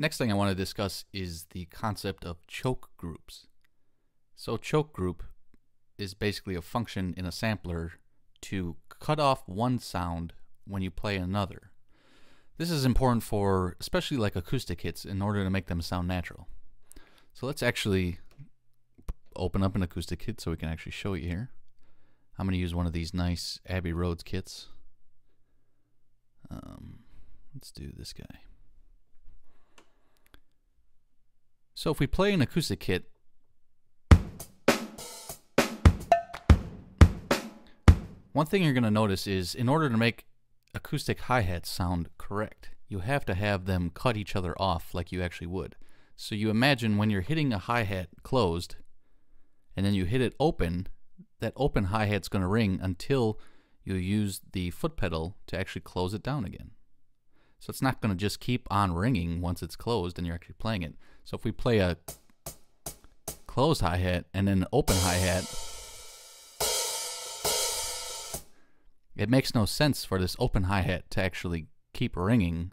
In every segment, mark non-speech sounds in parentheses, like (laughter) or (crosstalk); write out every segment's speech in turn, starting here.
Next thing I want to discuss is the concept of choke groups. So choke group is basically a function in a sampler to cut off one sound when you play another. This is important for especially like acoustic hits in order to make them sound natural. So let's actually open up an acoustic kit so we can actually show you here. I'm going to use one of these nice Abbey Roads kits. Um, let's do this guy. So if we play an acoustic kit, one thing you're going to notice is in order to make acoustic hi-hats sound correct, you have to have them cut each other off like you actually would. So you imagine when you're hitting a hi-hat closed and then you hit it open, that open hi-hat's going to ring until you use the foot pedal to actually close it down again. So it's not going to just keep on ringing once it's closed and you're actually playing it. So if we play a closed hi-hat and then an open hi-hat, it makes no sense for this open hi-hat to actually keep ringing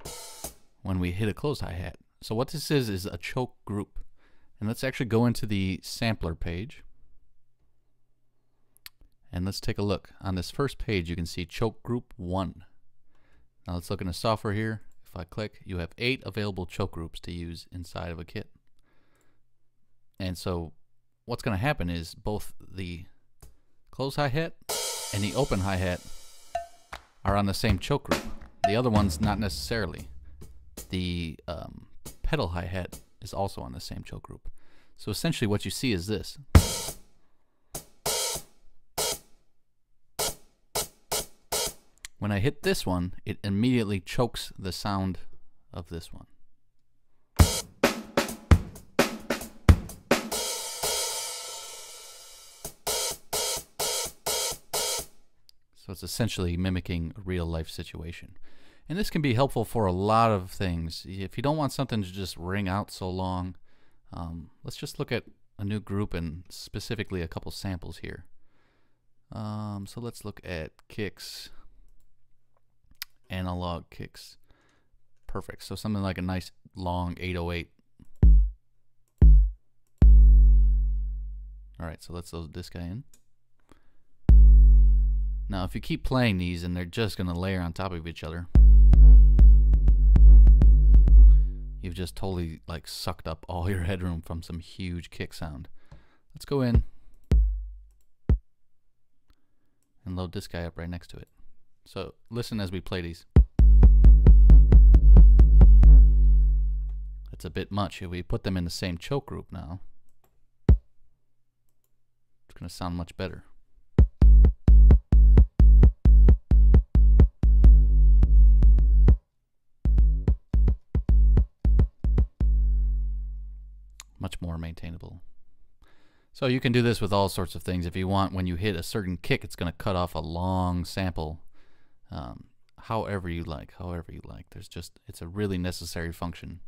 when we hit a closed hi-hat. So what this is is a choke group. And let's actually go into the sampler page. And let's take a look. On this first page you can see choke group 1. Now let's look in the software here. If I click, you have eight available choke groups to use inside of a kit. And so what's going to happen is both the close hi-hat and the open hi-hat are on the same choke group. The other one's not necessarily. The um, pedal hi-hat is also on the same choke group. So essentially what you see is this. When I hit this one, it immediately chokes the sound of this one. So it's essentially mimicking a real life situation. And this can be helpful for a lot of things. If you don't want something to just ring out so long, um, let's just look at a new group and specifically a couple samples here. Um, so let's look at kicks analog kicks. Perfect. So something like a nice long 808. Alright, so let's load this guy in. Now if you keep playing these and they're just going to layer on top of each other, you've just totally like sucked up all (laughs) your headroom from some huge kick sound. Let's go in and load this guy up right next to it. So listen as we play these. It's a bit much. If we put them in the same choke group now, it's going to sound much better. Much more maintainable. So you can do this with all sorts of things. If you want, when you hit a certain kick, it's going to cut off a long sample um, however you like, however you like. There's just, it's a really necessary function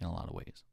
in a lot of ways.